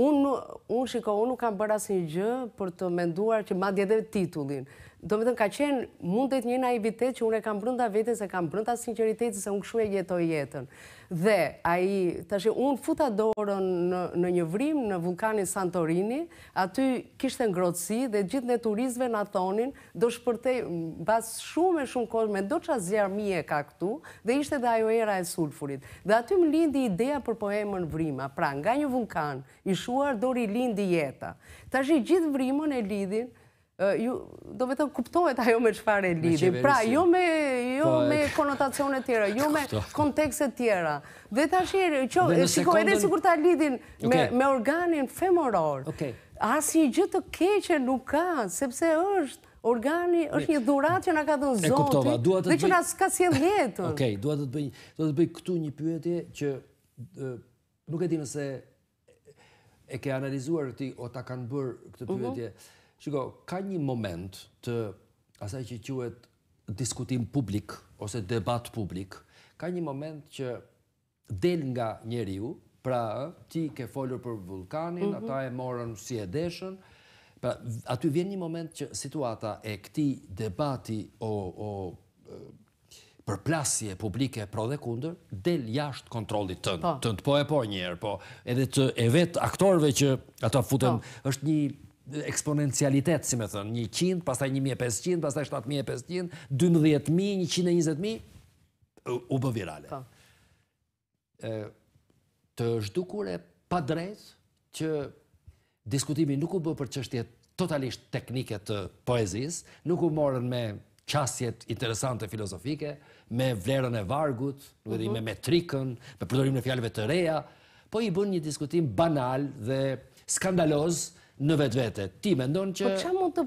Unë, unë shiko, unë nuk kam bërë asnjë gjë për të menduar që madje edhe titullin. Do me thënë, ka qenë mundet një naivitet që unë e kam brenda vetes, se kam brenda sinqeritetin, se unë kështu e jetoj jetën. Dhe, ai, tashi, unë futa dorën në, në një vrimë në vullkanin Santorini, aty kishte ngrohtësi dhe gjithë ne turistëve na thonin, Do shpërthej mbas shumë e shumë kohësh mendo ça zjarrmi ka këtu dhe ishte dhe ajo era e sulfurit. Dhe aty më lindi ideja për poemën Vrima, pra nga një vullkan i shuar do rilindi jeta. Tashi gjithë Vrimën e lidhin do me thënë kuptohet ajo me çfarë e lidhin. Pra jo me jo po, me konotacione të tjera, jo me kontekste të tjera. Dhe tashi edhe sikur ta lidhin me me organin femoror. Okej. Asnjë gjë të keqe nuk ka, sepse është, organi është një dhuratë që na ka dhënë Zoti. E kuptova, dua të të bëj. Dhe që na ka sjellë jetën. Okej, dua të të bëj, do të të bëj këtu një pyetje që nuk e di nëse e ke analizuar ti o ta kanë bërë këtë mhm. pyetje. Shiko, ka një moment të asaj që quhet diskutim publik ose debat publik, ka një moment që Del nga njeriu, pra ë, ti ke folur për Vullkanin, ata e morën si e deshën, pra aty vjen një moment që situata e këtij debati o o përplasje publike pro dhe kundër, del jashtë kontrollit tënd, tënd po e po një herë, po edhe të vetë aktorëve që ata futen, është një eksponencialitet, si me thënë, njëqind, pastaj një mijë e pesëqind, pastaj shtatë mijë e pesëqind, dymbëdhjetë mijë, njëqind e njëzet mijë, u bë virale. Po. Ë të është dukur e padrejtë që diskutimi nuk u bë për çështje totalisht teknike të poezisë, nuk u morën me qasjet interesante filozofike, me vlerën e vargut, mhm, me metrikën, me përdorimin e fjalëve të reja, po u bë një diskutim banal dhe skandaloz në vetvete. Ti mendon që... Po që mund të